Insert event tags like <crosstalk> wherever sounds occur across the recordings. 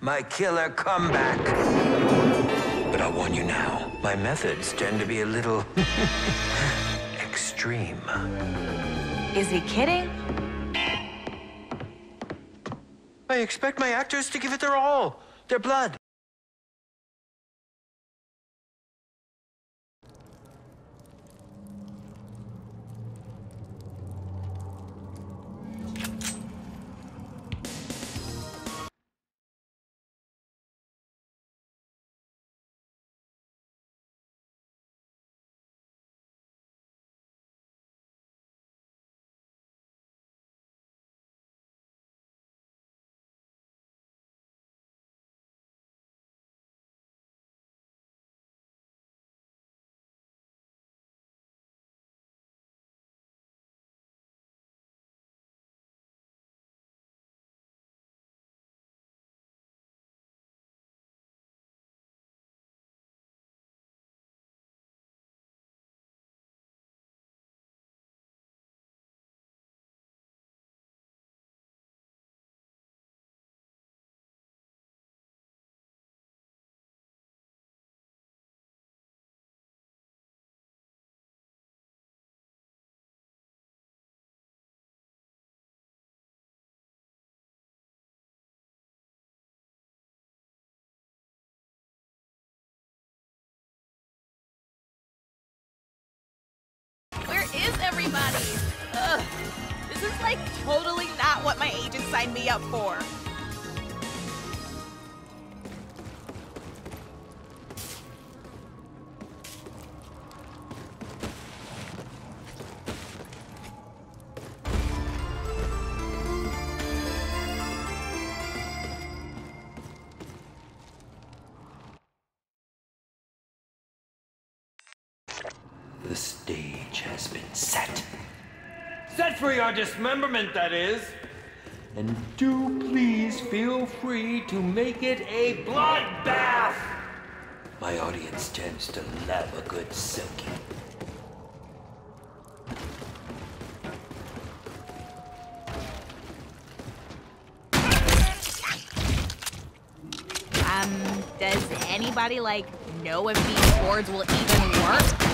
my killer comeback. But I'll warn you now, my methods tend to be a little <laughs> extreme. Is he kidding? I expect my actors to give it their all, their blood. Everybody? Ugh. This is like totally not what my agent signed me up for. Set for your dismemberment, that is. And do please feel free to make it a bloodbath. My audience tends to love a good silky. Um, does anybody like know if these boards will even work?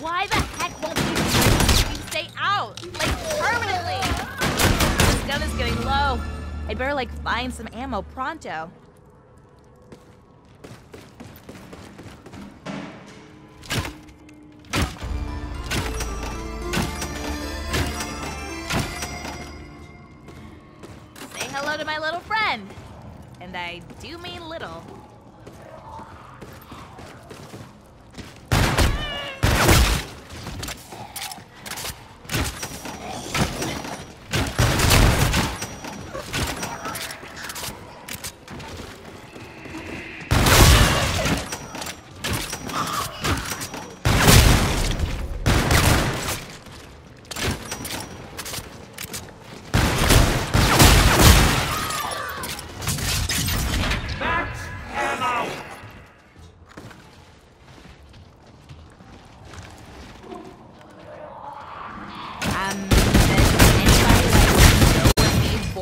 Why the heck won't you stay out? Like, permanently! This gun is getting low. I'd better, like, find some ammo pronto. Say hello to my little friend. And I do mean little.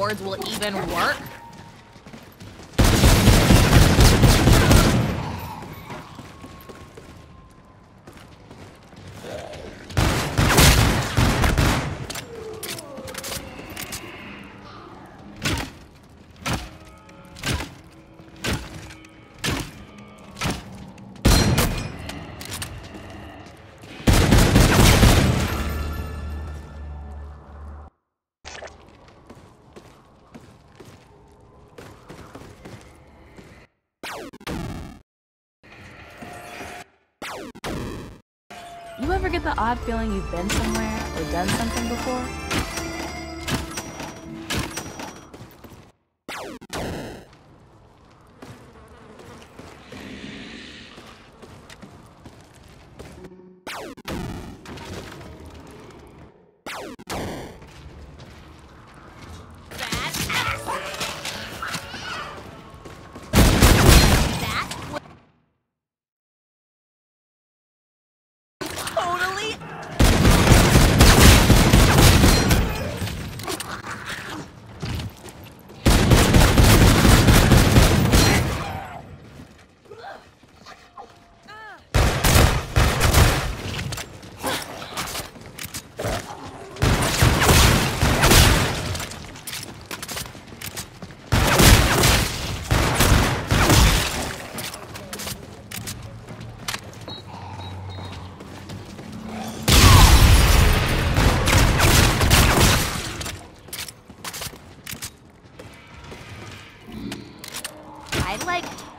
Swords will even work. Ever get the odd feeling you've been somewhere or done something before?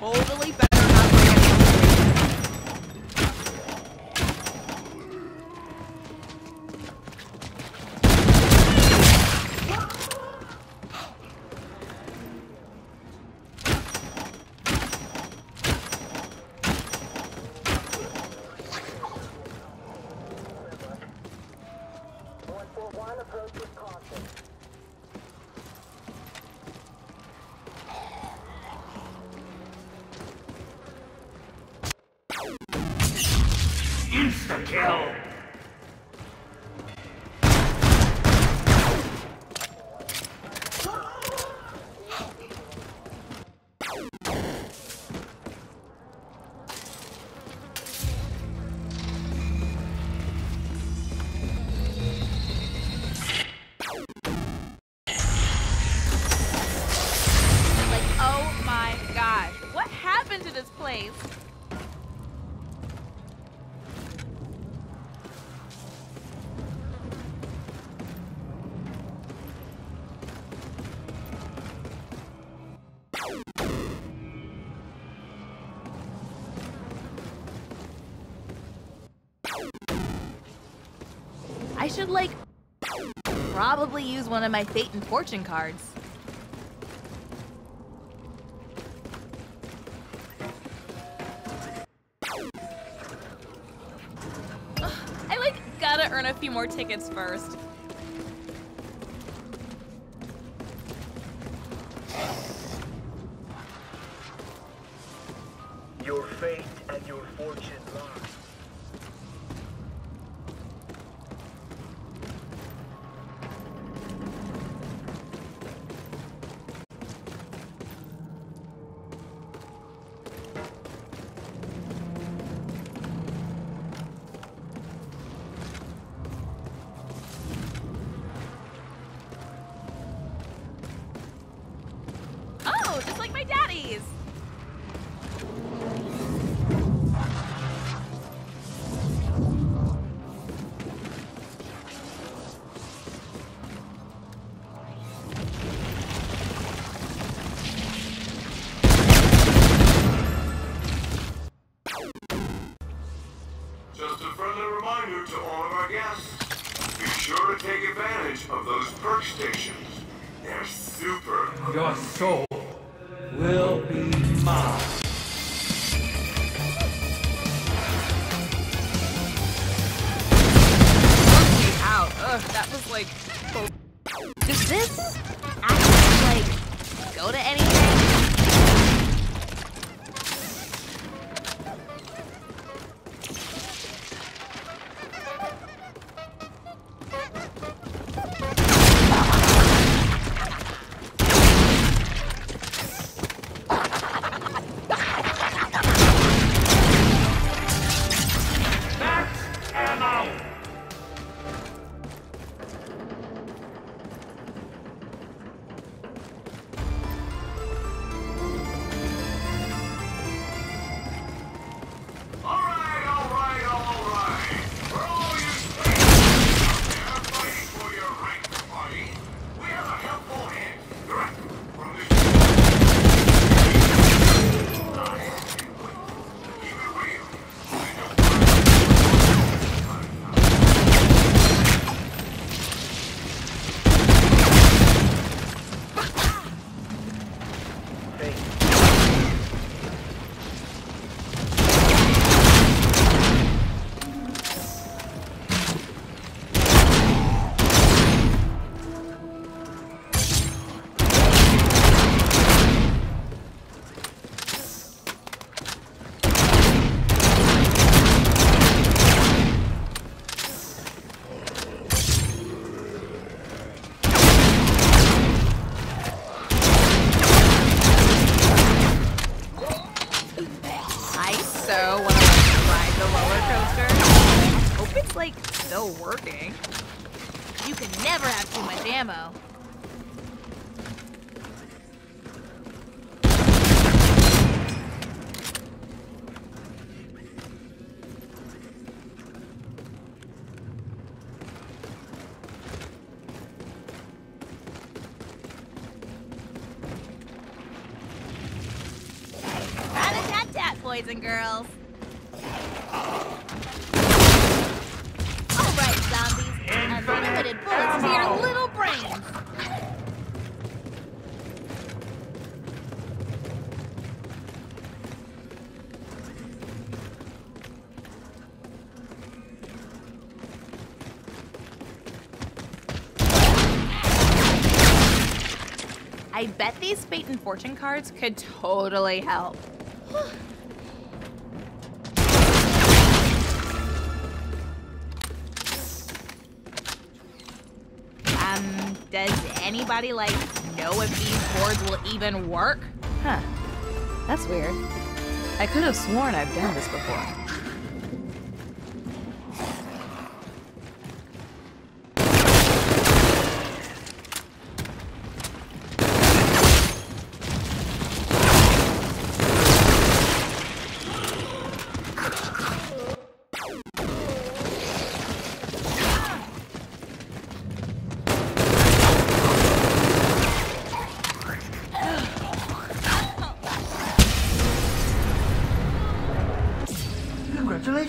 Like totally better not bring it Insta kill. Like, oh my gosh, what happened to this place? Should like probably use one of my fate and fortune cards. Ugh, <sighs> I like gotta earn a few more tickets first. Your fate and your fortune lie. Like my daddy's. Just a friendly reminder to all of our guests. Be sure to take advantage of those perk stations. They're super. Your soul will be mine. out. Ugh, that was like. Does this actually like go to anything? Ammo. And girls. All right, zombies. Unlimited bullets to your little brains. I bet these fate and fortune cards could totally help. <sighs> <sighs> <sighs> anybody like know if these boards will even work? Huh. That's weird. I could have sworn I've done this before.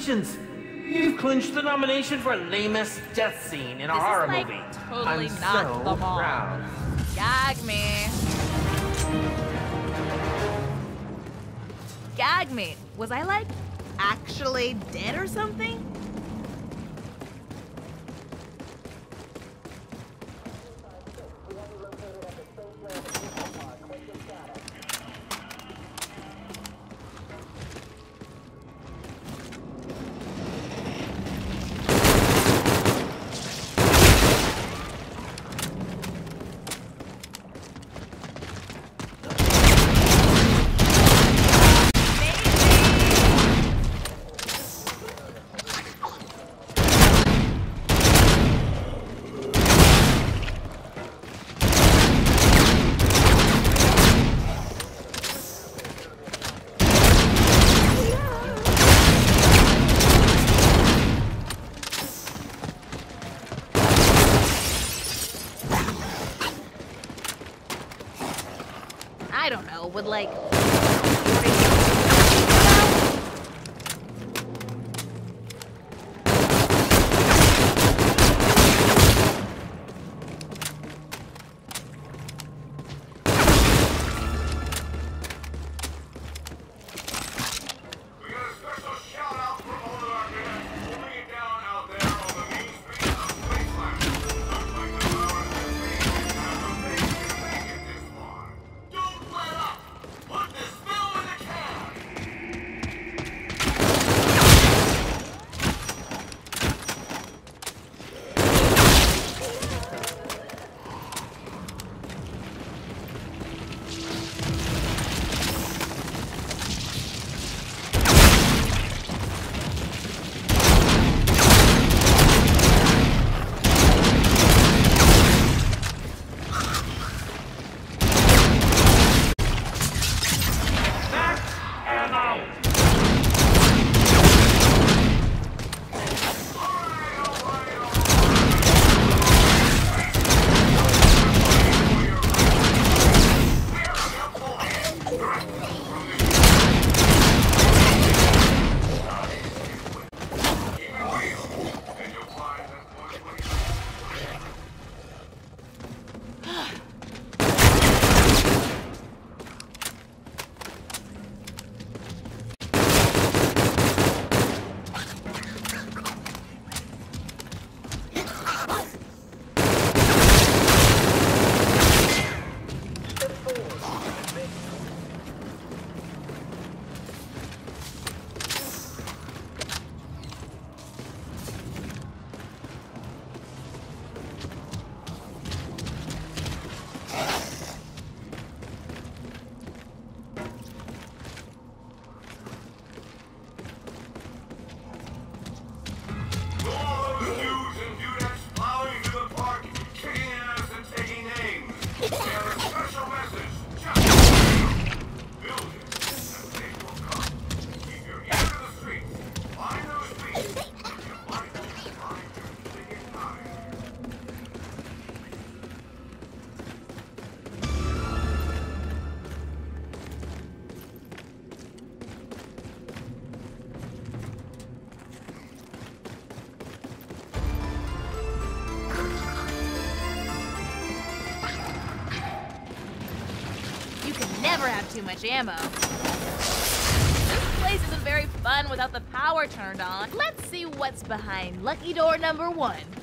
Congratulations! You've clinched the nomination for lamest death scene in a This is, horror like, movie. totally I'm not so the mall. proud. Gag me. Gag me. Was I like actually dead or something? Like. Too much ammo. This place isn't very fun without the power turned on. Let's see what's behind lucky door number one.